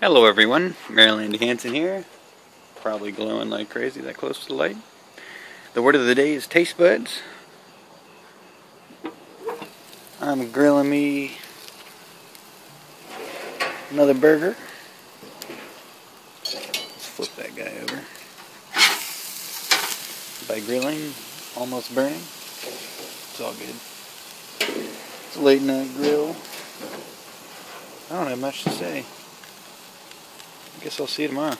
Hello everyone, Merrill Hanson here. Probably glowing like crazy that close to the light. The word of the day is taste buds. I'm grilling me another burger. Let's flip that guy over. By grilling, almost burning. It's all good. It's a late night grill. I don't have much to say. que é só ser, irmã?